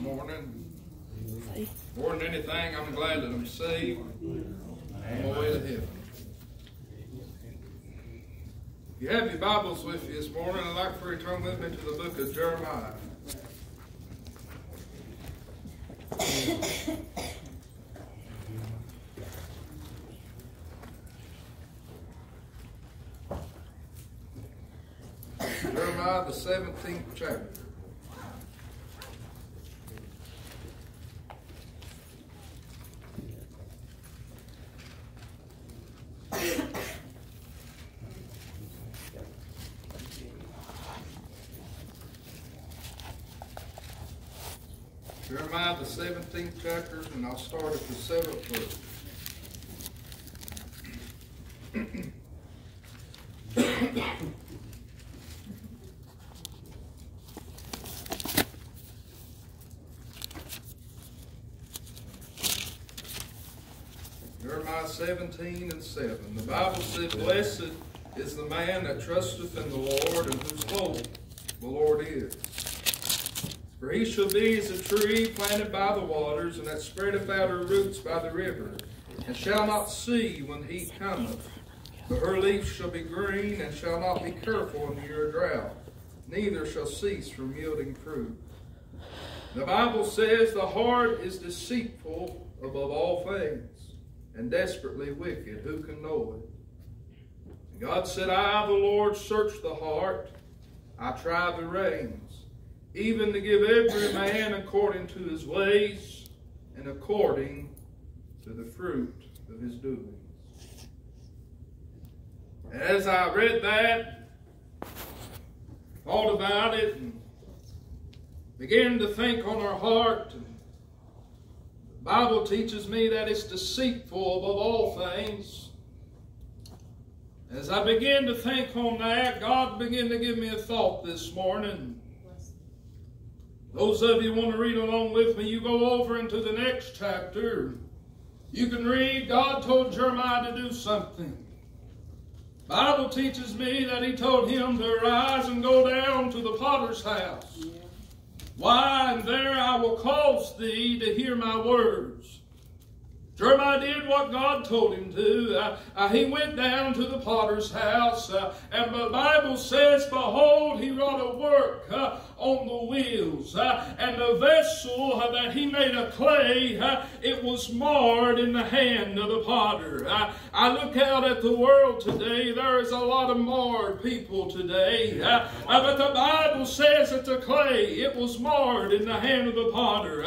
morning. More than anything, I'm glad that I'm saved. On my way to heaven. If you have your Bibles with you this morning, I'd like for you to turn with me to the book of Jeremiah. Jeremiah, the 17th chapter. Jeremiah, the 17th chapter, and I'll start at the 7th verse. Jeremiah 17 and 7. The Bible says, Blessed is the man that trusteth in the Lord, and whose hope the Lord is. For he shall be as a tree planted by the waters, and that spreadeth out her roots by the river, and shall not see when heat cometh. But her leaf shall be green, and shall not be careful in the year of drought, neither shall cease from yielding fruit. The Bible says, The heart is deceitful above all things, and desperately wicked. Who can know it? God said, I, the Lord, search the heart, I try the reins even to give every man according to his ways and according to the fruit of his doings. As I read that, thought about it, and began to think on our heart, the Bible teaches me that it's deceitful above all things. As I began to think on that, God began to give me a thought this morning. Those of you want to read along with me, you go over into the next chapter. You can read, God told Jeremiah to do something. Bible teaches me that he told him to arise and go down to the potter's house. Yeah. Why? And there I will cause thee to hear my words. Jeremiah did what God told him to. Uh, uh, he went down to the potter's house, uh, and the Bible says, Behold, he wrought a work uh, on the wheels. Uh, and the vessel uh, that he made of clay, it was marred in the hand of the potter. I look out at the world today, there is a lot of marred people today. But the Bible says that the clay, it was marred in the hand of the potter.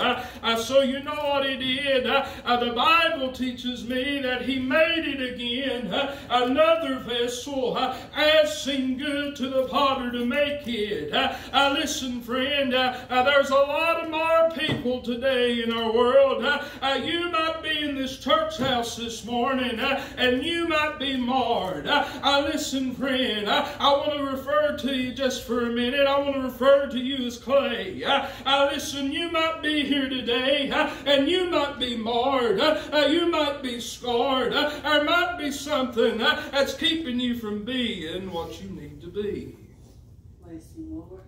so you know what he did. the Bible teaches me that he made it again, another vessel, as seemed good to the potter to make it. listen listen, friend, uh, uh, there's a lot of more people today in our world. Uh, uh you might be in this church house this morning uh, and you might be marred. Uh, listen, friend, I want to refer to you just for a minute. I want to refer to you as clay. I listen, you might be here today and you might be marred. Uh, uh, you might be scarred. there uh, might be something that's keeping you from being what you need to be.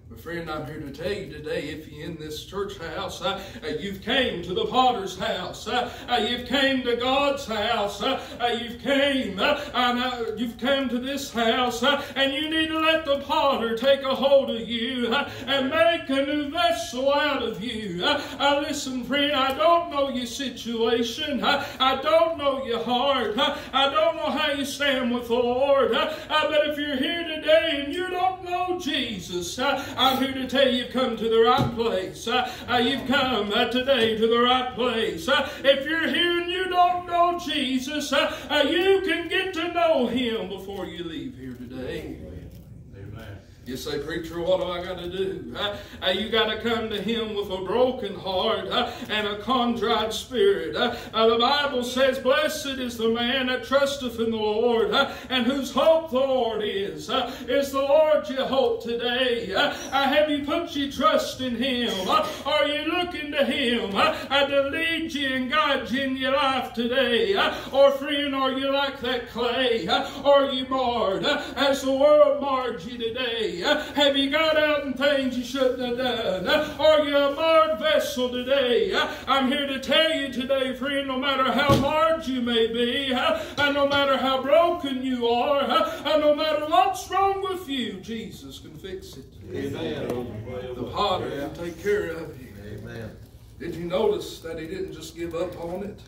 But friend, I'm here to tell you today, if you're in this church house, uh, uh, you've came to the potter's house. Uh, uh you've came to God's house. Uh, uh, you've came, and you've come to this house, and you need to let the potter take a hold of you and make a new vessel out of you. listen, friend, I don't know your situation. I don't know your heart. I don't know how you stand with the Lord. but if you're here today and you don't know Jesus, I'm here to tell you, you've come to the right place. Uh, uh, you've come uh, today to the right place. Uh, if you're here and you don't know Jesus, uh, uh, you can get to know Him before you leave here today. You say, preacher, what do I got to do? Uh, uh, you got to come to him with a broken heart uh, and a contrite spirit. Uh, uh, the Bible says, blessed is the man that trusteth in the Lord uh, and whose hope the Lord is. is the Lord your hope today? have you put your trust in him? are you looking to Him uh, to lead you and guide you in your life today. Uh, or, friend, are you like that clay? Uh, are you marred uh, as the world marred you today? Have you got out in things you shouldn't have done? Are you a marred vessel today? I'm here to tell you today, friend, no matter how marred you may be, and no matter how broken you are, and no matter what's wrong with you, Jesus can fix it. Amen. The potter can take care of you. Amen. Did you notice that he didn't just give up on it?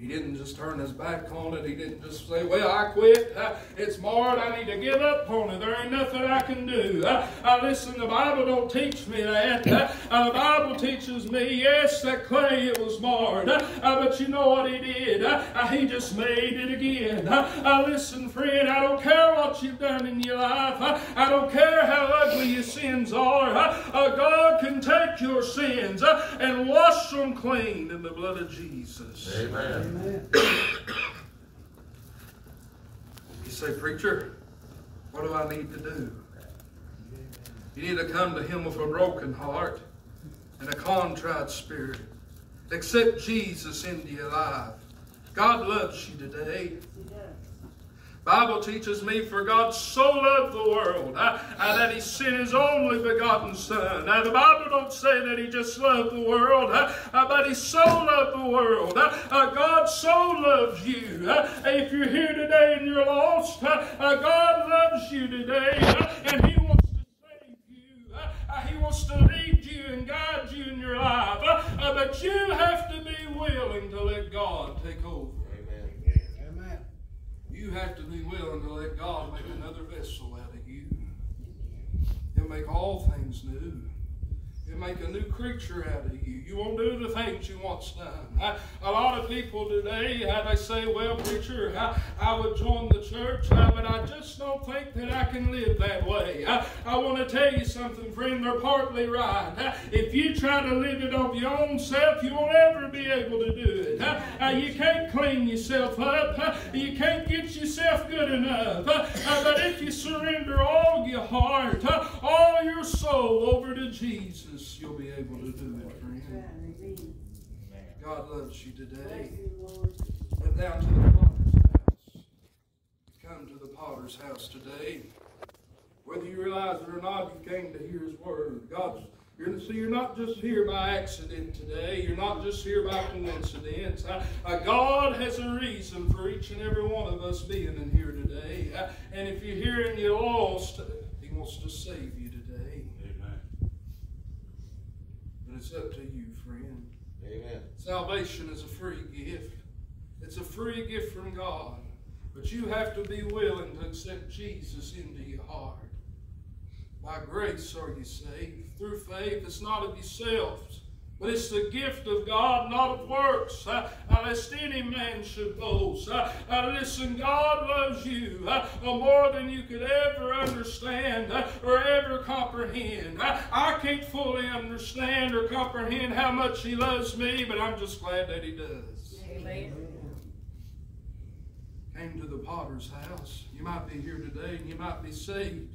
He didn't just turn his back on it. He didn't just say, Well, I quit. Uh, it's marred. I need to give up on it. There ain't nothing I can do. Uh, uh, listen, the Bible don't teach me that. Uh, uh, the Bible teaches me, yes, that clay, it was marred. Uh, but you know what he did? he just made it again. I listen, friend, I don't care what you've done in your life. I don't care how ugly your sins are. God can take your sins and wash them clean in the blood of Jesus. Amen. Amen. You say, Preacher, what do I need to do? You need to come to Him with a broken heart and a contrite spirit. Accept Jesus into your life. God loves you today. Bible teaches me, for God so loved the world uh, uh, that He sent His only begotten Son. Now, the Bible don't say that He just loved the world, uh, uh but He so loved the world. Uh, God so loves you. if you're here today and you're lost, God loves you today, and He wants to save you. he wants to lead you and guide you in your life. but you have to be willing to let God take over. You have to be willing to let God make another vessel out of you. He'll make all things new. He'll make a new creature out of you. You won't do the things you once done. I, a lot of people today, they say, well, preacher, I, I would join the church, but I just don't think that I can live that way. I, I want to tell you something, friend. They're partly right. If you try to live it of your own self, you won't ever be able to do it. Uh, uh, you can't clean yourself up. Uh, you can't get yourself good enough. but if you surrender all your heart, all your soul over to Jesus, you'll be able to do it, friend. God loves you today. Went down to the potter's house. Come to the potter's house today. Whether you realize it or not, you came to hear His word. God's you're, so you're not just here by accident today. You're not just here by coincidence. God has a reason for each and every one of us being in here today. And if you're here and you're lost, He wants to save you today. Amen. But it's up to you, friend. Amen. Salvation is a free gift. It's a free gift from God. But you have to be willing to accept Jesus into your heart. By grace are you saved. Through faith, it's not of yourselves. But it's the gift of God, not of works, uh, uh, lest any man should boast. Uh, uh, listen, God loves you uh, more than you could ever understand uh, or ever comprehend. I can't fully understand or comprehend how much He loves me, but I'm just glad that He does. Amen. Came to the potter's house. You might be here today and you might be saved.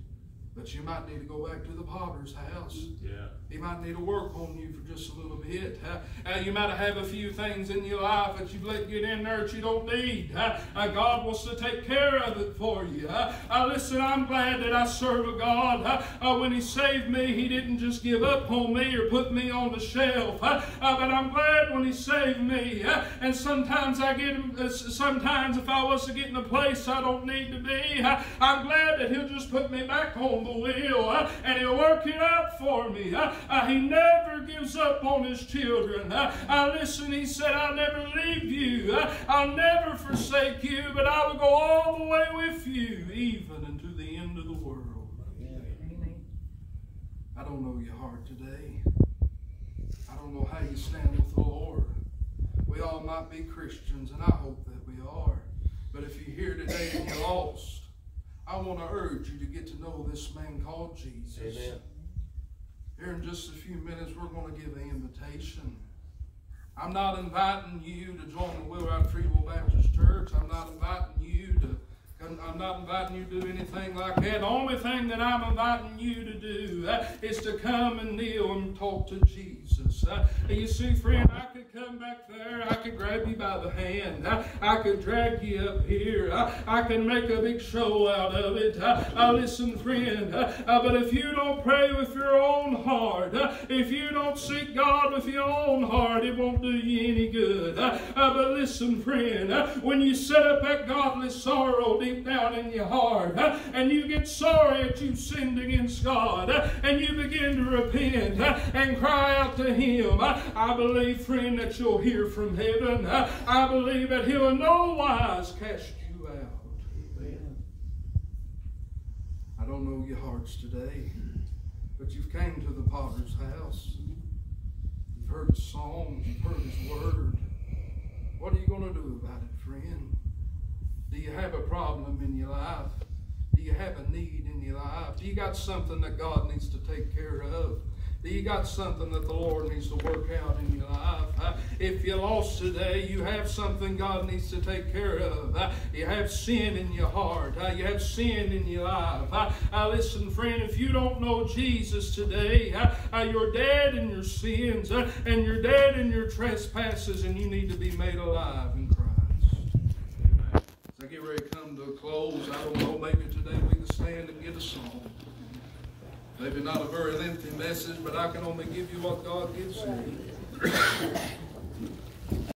But you might need to go back to the potter's house. Yeah. He might need to work on you for just a little bit. Uh, uh, you might have a few things in your life that you've let get in there that you don't need. Uh, God wants to take care of it for you. listen, I'm glad that I serve a God. when He saved me, He didn't just give up on me or put me on the shelf. but I'm glad when He saved me. and sometimes I get, sometimes if I was to get in a place I don't need to be, I'm glad that He'll just put me back on the uh, and He'll work it out for me. Uh, uh, he never gives up on His children. I listen, He said, I'll never leave you. I'll never forsake you, but I will go all the way with you, even unto the end of the world. Amen. I don't know your heart today. I don't know how you stand with the Lord. We all might be Christians, and I hope that we are. But if you're here today and you're lost, I want to urge you to get to know this man called Jesus. Amen. Here in just a few minutes, we're going to give an invitation. I'm not inviting you to join the Wheelwright Freewill Baptist Church. I'm not inviting you to I'm not inviting you to do anything like that. The only thing that I'm inviting you to do uh, is to come and kneel and talk to Jesus. Uh, you see, friend, I could come back there. I could grab you by the hand. Uh, I could drag you up here. Uh, I can make a big show out of it. Uh, uh, listen, friend, but if you don't pray with your own heart, if you don't seek God with your own heart, it won't do you any good. But listen, friend, when you set up that godly sorrow deep down in your heart, and you get sorry that you sinned against God, and you begin to repent and cry out to Him, I believe, friend, that you'll hear from heaven. I believe that He'll in no wise cast you out. Amen. I don't know your hearts today, but you've came to the potter's house. You've heard his songs, you've heard his word. What are you going to do about it, friend? You have a problem in your life? Do you have a need in your life? Do you got something that God needs to take care of? Do you got something that the Lord needs to work out in your life? Uh, if you're lost today, you have something God needs to take care of. Uh, you have sin in your heart. Uh, you have sin in your life. Listen, friend, if you don't know Jesus today, you're dead in your sins and you're dead in your trespasses, and you need to be made alive in Christ. As I get ready to come to a close, I don't know, maybe today we can stand and get a song. Maybe not a very lengthy message, but I can only give you what God gives me.